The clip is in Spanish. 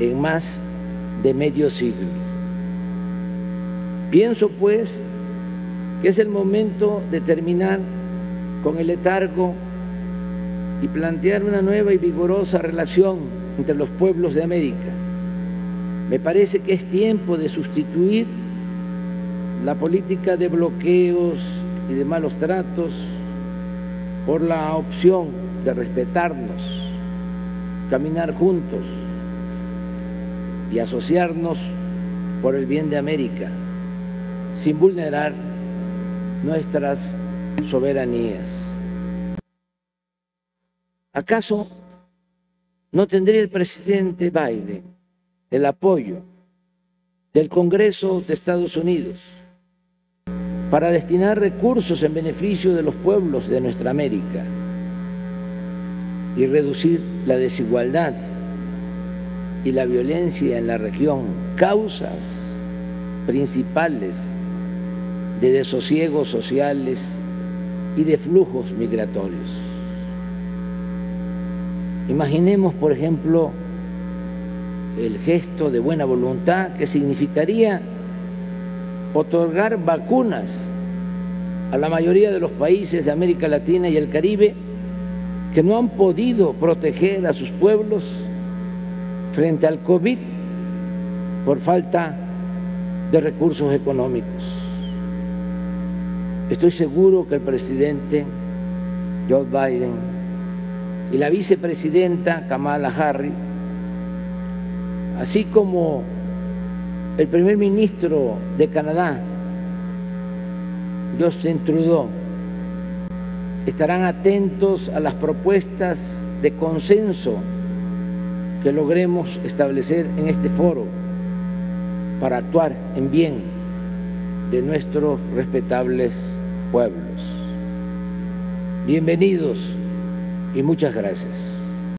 en más de medio siglo. Pienso, pues, que es el momento de terminar con el letargo y plantear una nueva y vigorosa relación entre los pueblos de América. Me parece que es tiempo de sustituir la política de bloqueos y de malos tratos por la opción de respetarnos, caminar juntos y asociarnos por el bien de América, sin vulnerar nuestras soberanías. ¿Acaso no tendría el presidente Biden el apoyo del Congreso de Estados Unidos para destinar recursos en beneficio de los pueblos de nuestra América y reducir la desigualdad y la violencia en la región, causas principales de desosiegos sociales y de flujos migratorios. Imaginemos, por ejemplo, el gesto de buena voluntad que significaría otorgar vacunas a la mayoría de los países de América Latina y el Caribe que no han podido proteger a sus pueblos frente al COVID por falta de recursos económicos. Estoy seguro que el presidente Joe Biden y la vicepresidenta Kamala Harris, así como el primer ministro de Canadá, Justin Trudeau, estarán atentos a las propuestas de consenso que logremos establecer en este foro para actuar en bien de nuestros respetables pueblos. Bienvenidos y muchas gracias.